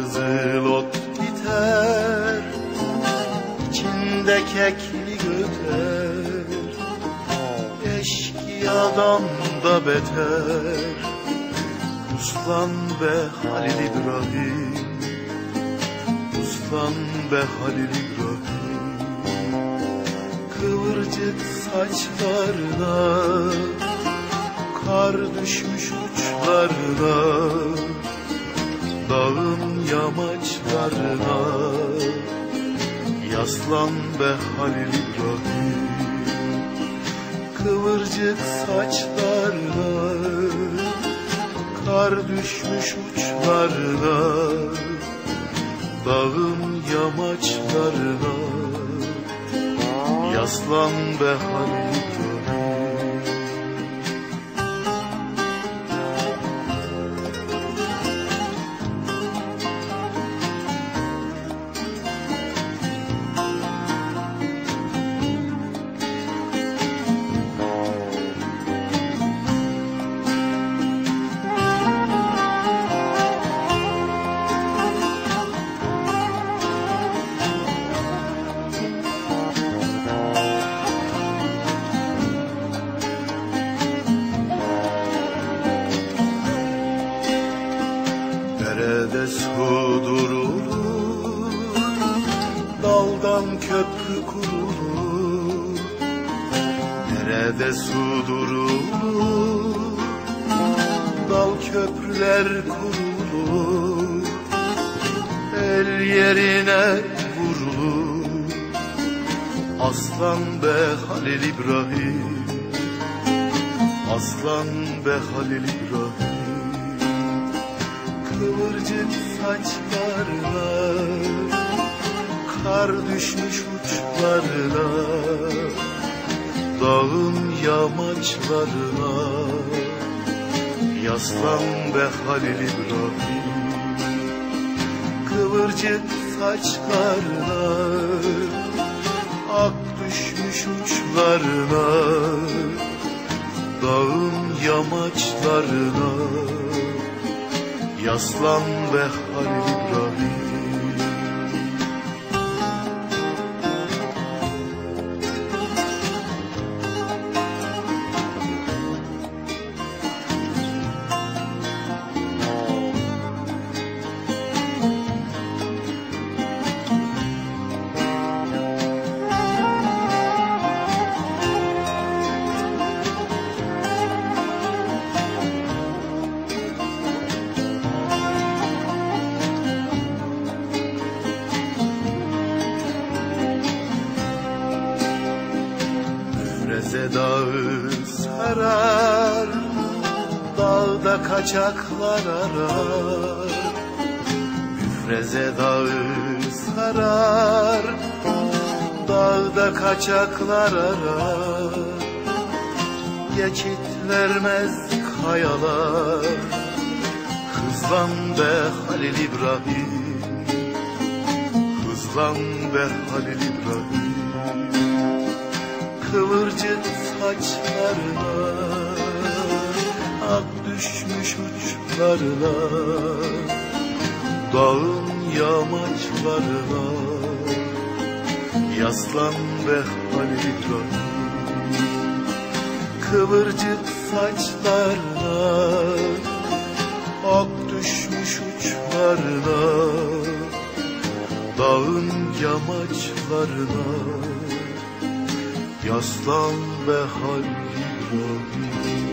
kızıl ot biter İçinde keklik öter. Eşkıyadan da beter Uslan be Halil İbrahim. Uslan be Halil İbrahim. Kıvırcık saçlarına Kar düşmüş uçlarına yamaçlarına. Yaslan be Halil İbrahim. Kıvırcık saçlarına. Kar düşmüş uçlarına. Dağın yamaçlarına. Yaslan be Halil İbrahim Derede su durulur Daldan köprü kurulur. Derede su durulur Dal köprüler kurulur. El yerine vurulur Aslan be Halil İbrahim. Aslan be Halil İbrahim Kıvırcık saçlarına Kar düşmüş uçlarına Dağın yamaçlarına Yaslan be Halil İbrahim. Kıvırcık saçlarına Ak düşmüş uçlarına Dağın yamaçlarına Yaslan ve Halil İbrahim sarar Dağda kaçaklar arar. Müfreze dağı sarar Dağda kaçaklar arar. Geçit vermez kayalar Hızlan be Halil İbrahim. Hızlan be Halil İbrahim Kıvırcık saçlarına Ak düşmüş uçlarına Dağın yamaçlarına Yaslan be Halil Kıvırcık saçlarına Ak düşmüş uçlarına Dağın yamaçlarına Yaslan be Halil İbrahim